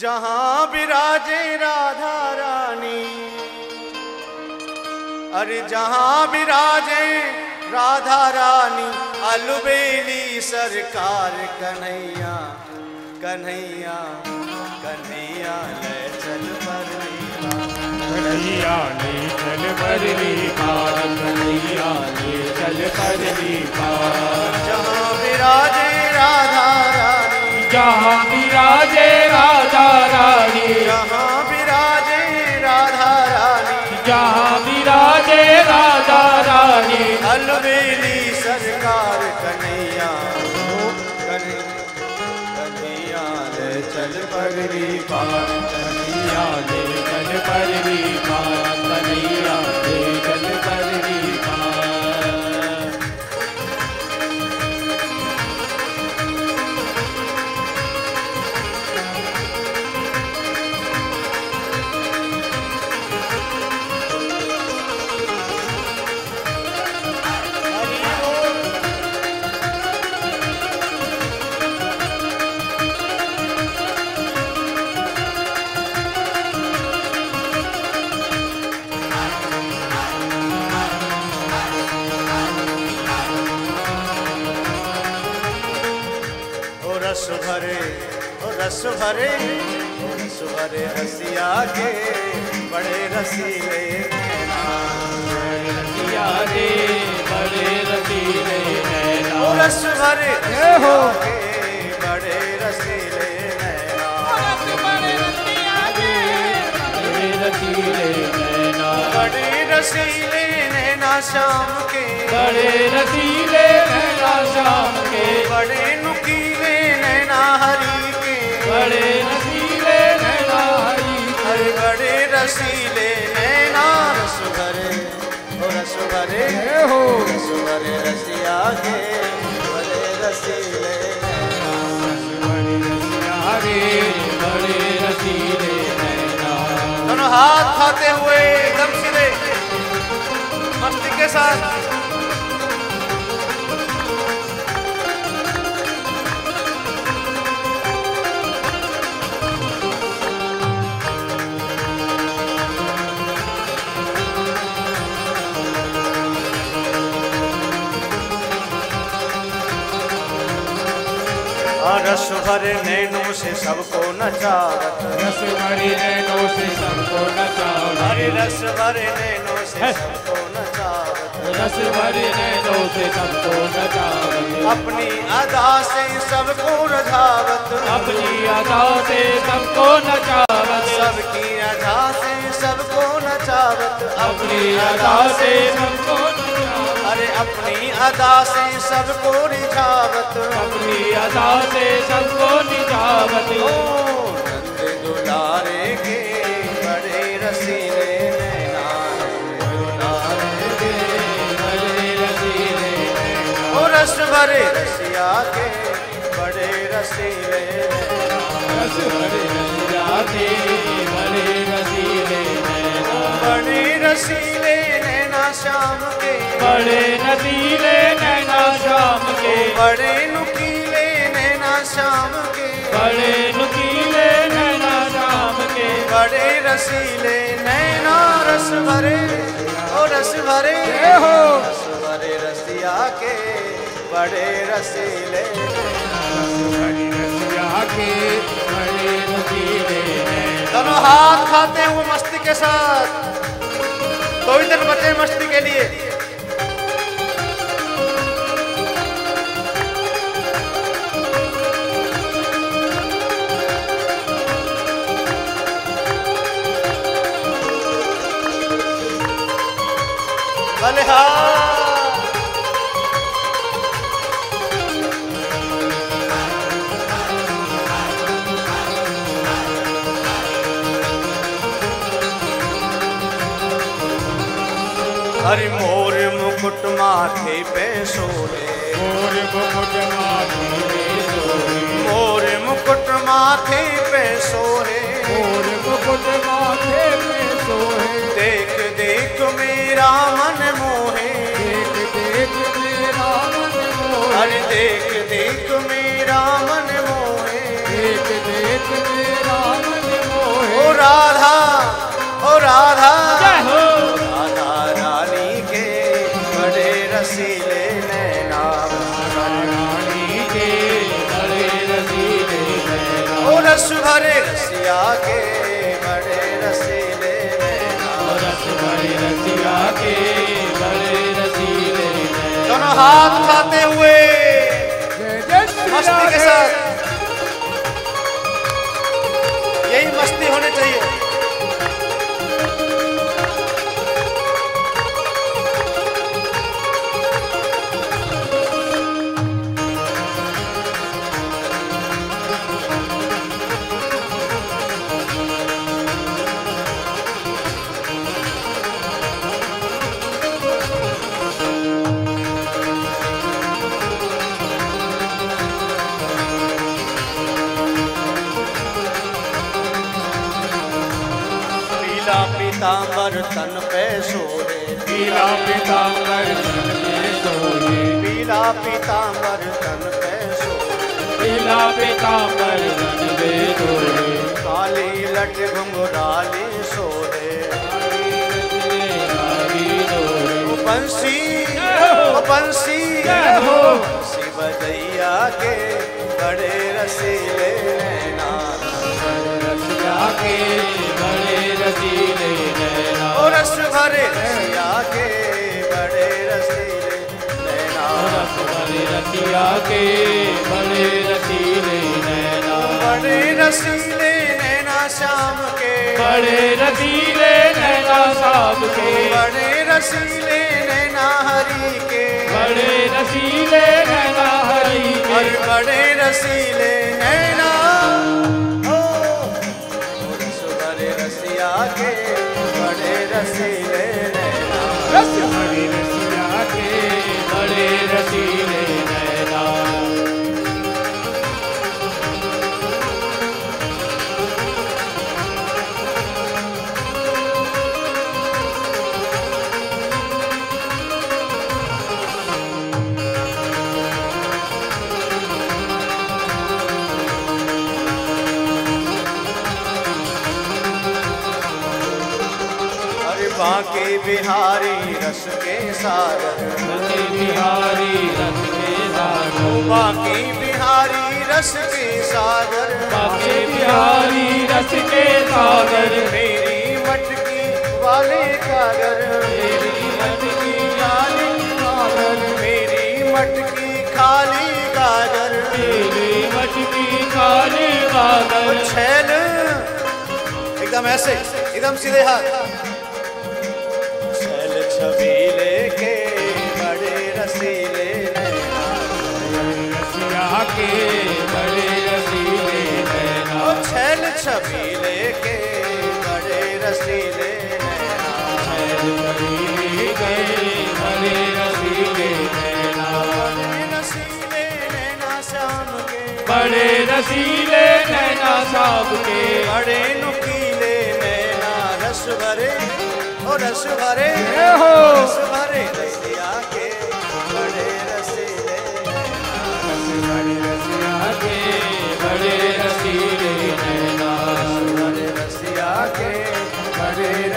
जहाँ विराजे राधा रानी। अरे जहाँ विराजे राधा रानी अलबेली सरकार कन्हैया कन्हैया कन्हैया ले चल परवीरा कन्हैया ले चल पार कन्हैया ले चल पार जहाँ विराजे राधा रानी। जहाँ विराजे रस भरे रसिया के बड़े रसीले रसिया रे बड़े रसीले रस भरे रसिया बड़े रसीले बड़े रसीले नैना बड़े रसीले नैना शाम के। बड़े रसीले नैना शाम के। बड़े नुकीले नैना हरी के बड़े रसीले नैना हरी बड़े रसीले नैना। रस भरे ओ रस भरे हो। रस भरे रसिया के। बड़े रसीले बड़े रसीले दोनों हाथ खाते हुए एकदम सीधे मस्ती के साथ। भरे नैनों से सबको नचावत रस भरी नैनों से सबको नचाओ हरे रस भरे नैनों से सबको नचावत रस भरी नैनों से सबको नचाओ अपनी अदा से सबको रझावत अपनी अदा से सबको नचावत सबकी अदा से सबको नचावत अपनी अदा से सबको नचावत अरे अपनी अदा से सबको रिझावत अपनी अदा से सबको निजावत। ओ नंद दुलारे के बड़े रसीले नैना दुलारे के बड़े रसीले नैना ओ रस भरे रसिया के बड़े रसीले रस भरे रसिया के बड़े रसीले बड़े रसीले नैना श्याम के बड़े नदीले नैना शाम के। बड़े नुकीले नैना श्याम के। बड़े नुकीले नैना शाम के। बड़े रसीले नैना रस भरे। ओ रस भरे। हो। रस भरे रसिया के। बड़े रसीले रसिया के बड़े दोनों हाथ खाते हुए मस्ती के साथ। कोई दिन बचे मस्ती के लिए। भले हाँ हरि मोर मुकुट माथे पे सोले। मोर मुकुट माथे में मोर मुकुट माथे पे सोहे मोर मुकुट माथे में सोहे देख देख मेरा देख देख मेरा मन मोहे। देख देख मेरा मन मोहे। ओ राधा ओ राधा। राधा रानी के बड़े रसीले नैना। रानी के बड़े रस भरे रसिया के बड़े रसीले रस भरे रसिया के बड़े रसीले दोनों हाथ उठाते हुए मस्ती के साथ। यही मस्ती होनी चाहिए। पीला पीताम्बर तन पे पीला पीताम्बर तन पे सोए पीला पीताम्बर तन पे पीला पीताम्बर तन पे सोए काली लट घुंघराली सोरे। बंसी हो। बंसी हो। बंसी बजैया के बड़े रसीले नैना। रसिया के बड़े रसीले नैना। रस भरे रसिया के बड़े रसीले नैना। रस भरे रसिया के बड़े रसीले नैना। बड़े रसीले नैना श्याम के। बड़े रसीले नैना साब के। बड़े रसीले नैना हरि के। बड़े रसीले नैना हरी के। बड़े रसीले नैना बड़े रसीले बाके बिहारी रस के सागर रति बिहारी रस के सागर। बाकी बिहारी रस के सागर बाके बिहारी रस के सागर। मेरी मटकी वाले कागर। मेरी मटकी खाली कागर। मेरी मटकी खाली कागर। मेरी मटकी काली बादल छैल एकदम ऐसे एकदम सीधे हाथ। छबीले के बड़े रसीले बड़े रसीले नैना रसीले के। बड़े नुकीले नैना रस भरे ओ रस भरे हो। रस भरे रसिया के। बड़े रसीले नैना बड़े रसिया के बड़े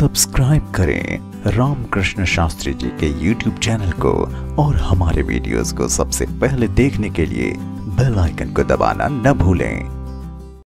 सब्सक्राइब करें। रामकृष्ण शास्त्री जी के यूट्यूब चैनल को और हमारे वीडियोस को सबसे पहले देखने के लिए बेल आइकन को दबाना न भूलें।